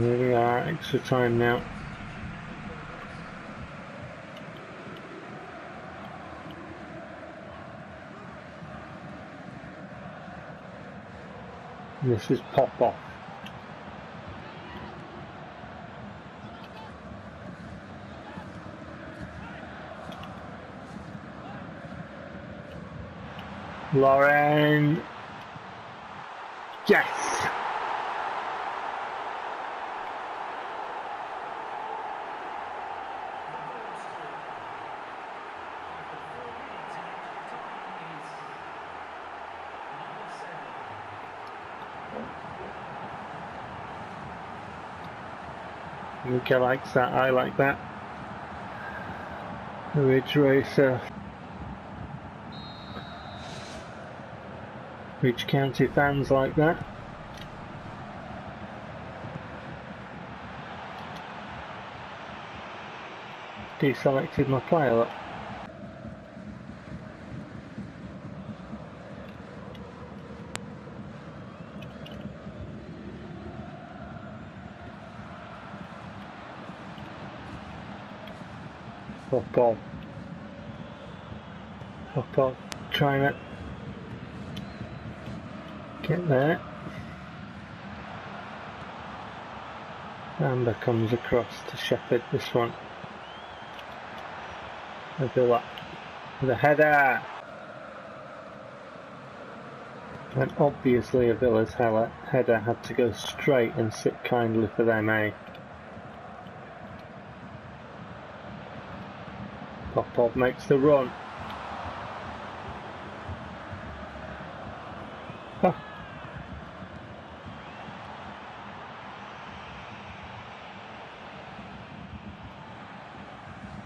We are, extra time now. This is Popov. Lauren. Yes. Mika likes that, I like that. Ridge Racer. Ridge County fans like that. Deselected my player. Fuck off. Fuck off. Trying it. Get there. Amber comes across to shepherd this one. Avila. The header! And obviously Avila's header had to go straight and sit kindly for them, eh? Popov makes the run. Huh.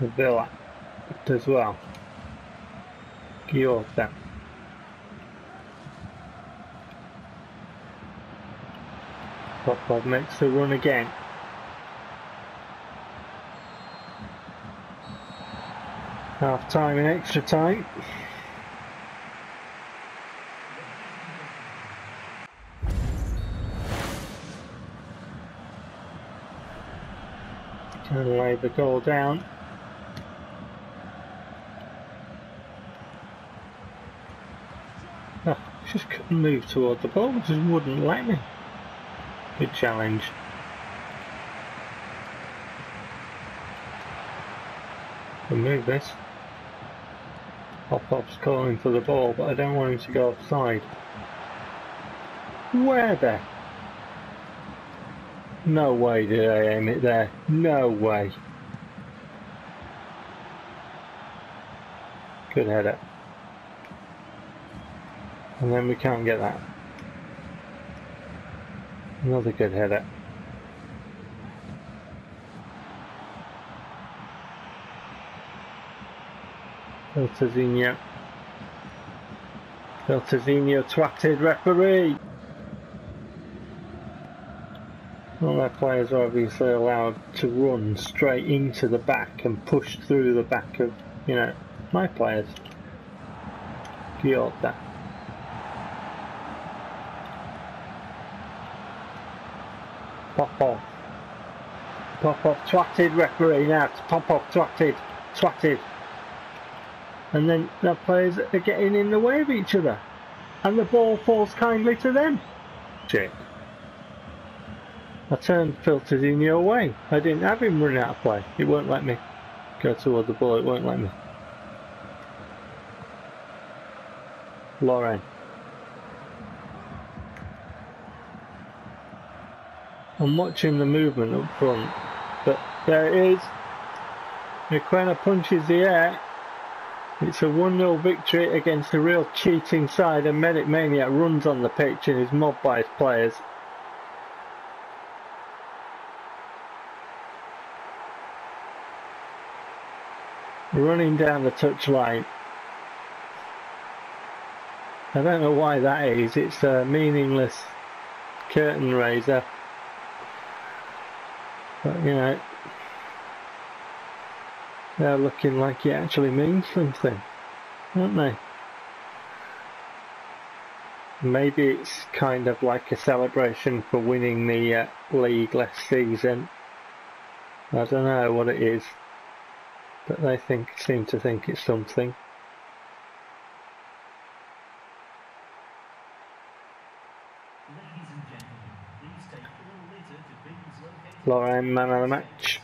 Villa as well. Giota. Popov makes the run again. Half time and extra time. To lay the goal down. Oh, just couldn't move toward the ball, just wouldn't let me. Good challenge. Can move this. Pop-Pop's calling for the ball, but I don't want him to go offside. Where the? No way did I aim it there. No way. Good header. And then we can't get that. Another good header. Beltazinho. Beltazinho twatted referee. All our players are obviously allowed to run straight into the back and push through the back of, you know, my players. Popov. pop off. twatted referee now. Popov twatted. Twatted. And then the players are getting in the way of each other. And the ball falls kindly to them. Shit. I turned filters in your way. I didn't have him run out of play. It won't let me go toward the ball. It won't let me. Lauren. I'm watching the movement up front, but there it is. Requena punches the air. It's a 1-0 victory against a real cheating side and Medic Maniac runs on the pitch and is mobbed by his players. Running down the touchline. I don't know why that is, it's a meaningless curtain raiser. But you know, they're looking like it actually means something, aren't they? Maybe it's kind of like a celebration for winning the uh, league last season. I don't know what it is, but they think seem to think it's something. Lorraine, man of the match.